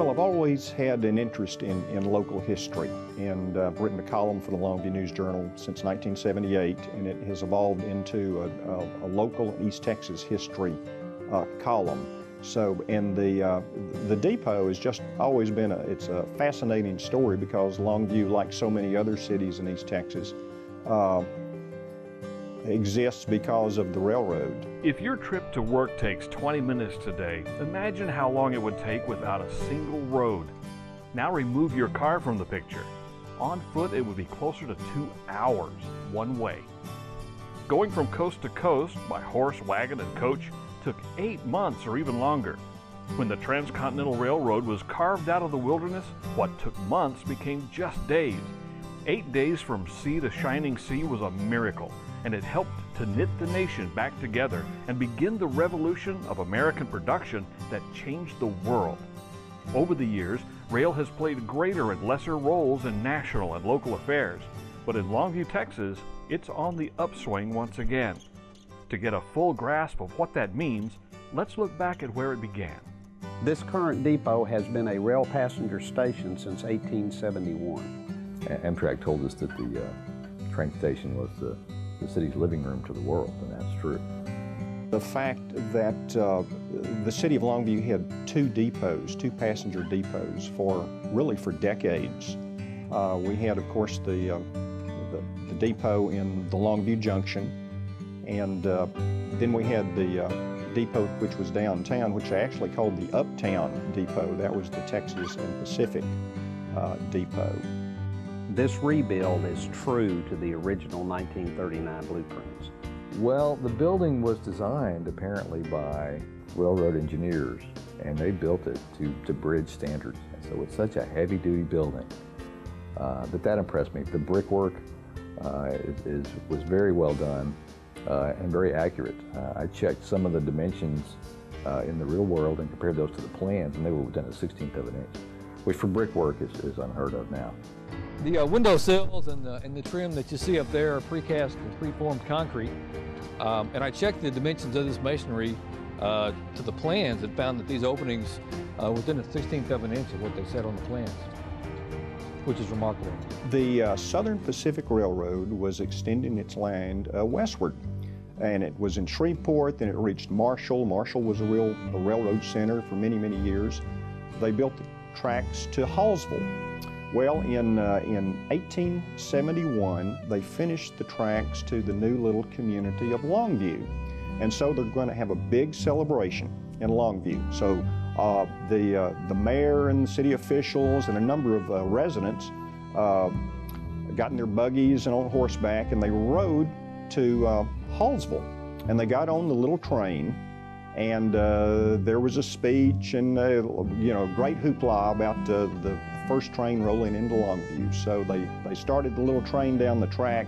Well, I've always had an interest in, in local history, and uh, I've written a column for the Longview News Journal since 1978, and it has evolved into a, a, a local East Texas history uh, column. So, and the uh, the depot has just always been a it's a fascinating story because Longview, like so many other cities in East Texas, uh, exists because of the railroad. If your trip to work takes 20 minutes today, imagine how long it would take without a single road. Now remove your car from the picture. On foot, it would be closer to two hours one way. Going from coast to coast by horse, wagon, and coach took eight months or even longer. When the Transcontinental Railroad was carved out of the wilderness, what took months became just days. Eight days from sea to shining sea was a miracle, and it helped to knit the nation back together and begin the revolution of American production that changed the world. Over the years, rail has played greater and lesser roles in national and local affairs, but in Longview, Texas, it's on the upswing once again. To get a full grasp of what that means, let's look back at where it began. This current depot has been a rail passenger station since 1871. Amtrak told us that the uh, train station was the, the city's living room to the world, and that's true. The fact that uh, the city of Longview had two depots, two passenger depots, for really for decades. Uh, we had, of course, the, uh, the, the depot in the Longview Junction, and uh, then we had the uh, depot which was downtown, which I actually called the Uptown Depot. That was the Texas and Pacific uh, Depot. This rebuild is true to the original 1939 blueprints. Well, the building was designed apparently by railroad engineers, and they built it to, to bridge standards. So it's such a heavy-duty building uh, that that impressed me. The brickwork uh, is, is, was very well done uh, and very accurate. Uh, I checked some of the dimensions uh, in the real world and compared those to the plans, and they were within a 16th of an inch, which for brickwork is, is unheard of now. The uh, window sills and the, and the trim that you see up there are precast and preformed concrete. Um, and I checked the dimensions of this masonry uh, to the plans and found that these openings uh, within a 16th of an inch of what they said on the plans, which is remarkable. The uh, Southern Pacific Railroad was extending its land uh, westward. And it was in Shreveport, then it reached Marshall. Marshall was a real a railroad center for many, many years. They built the tracks to Hallsville. Well, in, uh, in 1871, they finished the tracks to the new little community of Longview. And so they're going to have a big celebration in Longview. So uh, the, uh, the mayor and the city officials and a number of uh, residents uh, got in their buggies and on horseback and they rode to uh, Hallsville. And they got on the little train and uh, there was a speech and uh, you know great hoopla about uh, the first train rolling into Longview. So they, they started the little train down the track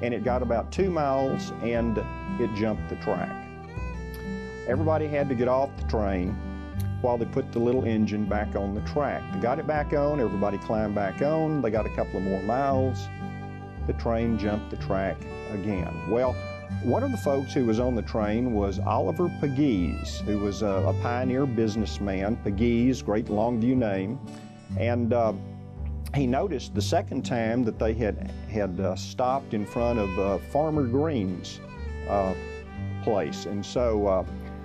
and it got about two miles and it jumped the track. Everybody had to get off the train while they put the little engine back on the track. They got it back on, everybody climbed back on, they got a couple of more miles, the train jumped the track again. Well, one of the folks who was on the train was Oliver Pegues, who was a, a pioneer businessman. Pegues, great Longview name. And uh, he noticed the second time that they had, had uh, stopped in front of uh, Farmer Green's uh, place. And so uh,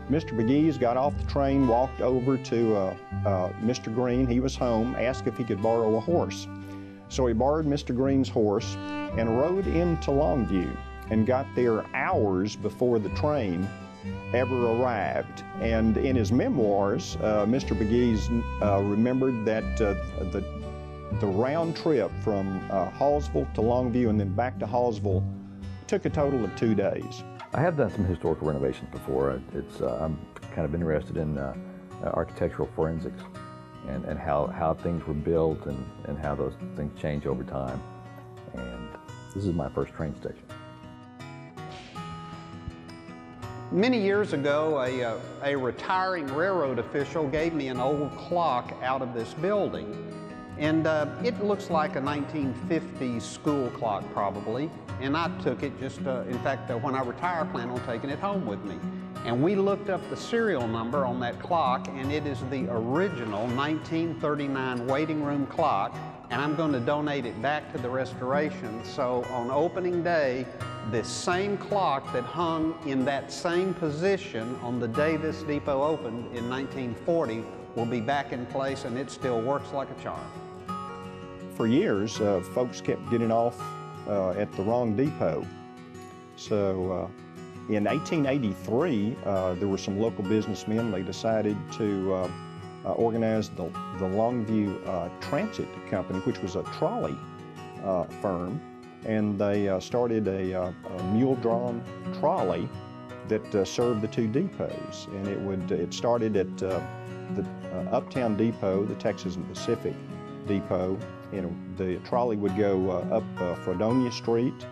Mr. Pegues got off the train, walked over to uh, Mr. Green. He was home, asked if he could borrow a horse. So he borrowed Mr. Green's horse and rode into Longview and got there hours before the train ever arrived. And in his memoirs, uh, Mr. Pegues uh, remembered that uh, the, the round trip from uh, Hallsville to Longview and then back to Hallsville took a total of two days. I have done some historical renovations before. It's, uh, I'm kind of interested in uh, architectural forensics and, and how, how things were built and, and how those things change over time. And this is my first train station. Many years ago, a, uh, a retiring railroad official gave me an old clock out of this building. And uh, it looks like a 1950s school clock probably. And I took it just, uh, in fact, uh, when I retire, I plan on taking it home with me. And we looked up the serial number on that clock, and it is the original 1939 waiting room clock. And I'm going to donate it back to the restoration. So on opening day, this same clock that hung in that same position on the day this depot opened in 1940 will be back in place, and it still works like a charm. For years, uh, folks kept getting off uh, at the wrong depot. So uh, in 1883, uh, there were some local businessmen. They decided to uh, uh, organize the, the Longview uh, Transit Company, which was a trolley uh, firm, and they uh, started a, uh, a mule-drawn trolley that uh, served the two depots. And it would it started at the Uptown Depot, the Texas and Pacific Depot, and the trolley would go up Fredonia Street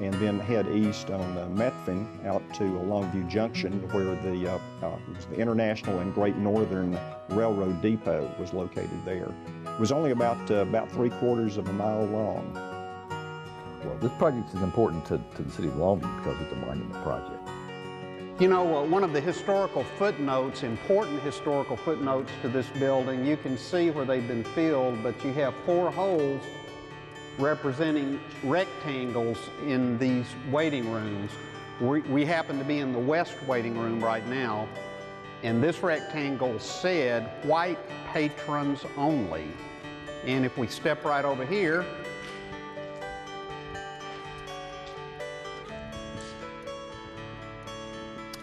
and then head east on uh, Methvin out to Longview Junction where the, uh, uh, was the International and Great Northern Railroad Depot was located there. It was only about, uh, about three quarters of a mile long. Well, this project is important to, to the city of Longview because it's a monument project. You know, uh, one of the historical footnotes, important historical footnotes to this building, you can see where they've been filled, but you have four holes representing rectangles in these waiting rooms. We, we happen to be in the west waiting room right now, and this rectangle said white patrons only. And if we step right over here,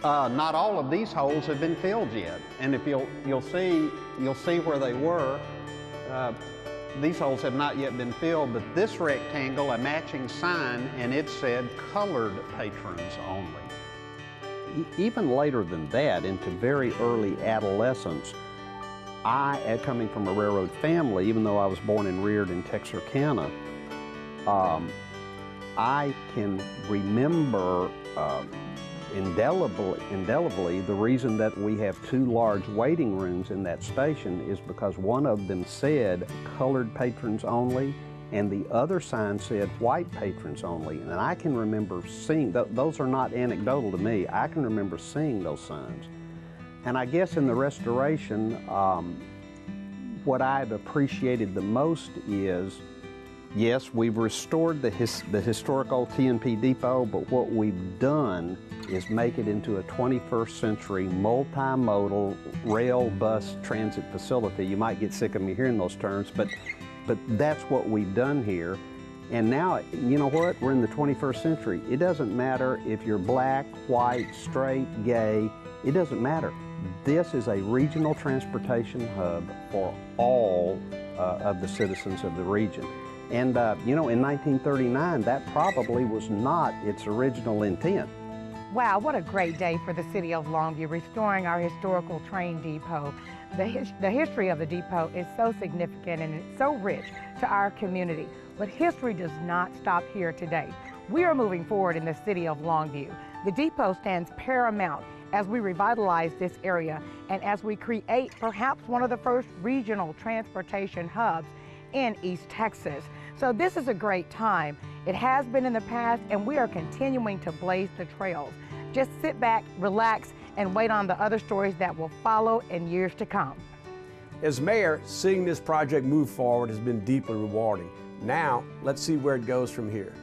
Uh, not all of these holes have been filled yet, and if you'll you'll see you'll see where they were. Uh, these holes have not yet been filled, but this rectangle, a matching sign, and it said colored patrons only. Even later than that, into very early adolescence, I, coming from a railroad family, even though I was born and reared in Texarkana, um, I can remember uh, indelibly, indelibly the reason that we have two large waiting rooms in that station is because one of them said colored patrons only and the other sign said white patrons only. And I can remember seeing, th- those are not anecdotal to me, I can remember seeing those signs. And I guess in the restoration, um, what I've appreciated the most is Yes, we've restored the, his, the historic old T&P depot, but what we've done is make it into a 21st century multimodal rail bus transit facility. You might get sick of me hearing those terms, but, but that's what we've done here. And now, you know what? We're in the 21st century. It doesn't matter if you're black, white, straight, gay, it doesn't matter. This is a regional transportation hub for all uh, of the citizens of the region. And, uh, you know, in 1939, that probably was not its original intent. Wow, what a great day for the city of Longview, restoring our historical train depot. The, his, the history of the depot is so significant and it's so rich to our community. But history does not stop here today. We are moving forward in the city of Longview. The depot stands paramount as we revitalize this area and as we create perhaps one of the first regional transportation hubs in East Texas. So this is a great time. It has been in the past and we are continuing to blaze the trails. Just sit back, relax, and wait on the other stories that will follow in years to come. As mayor, seeing this project move forward has been deeply rewarding. Now, let's see where it goes from here.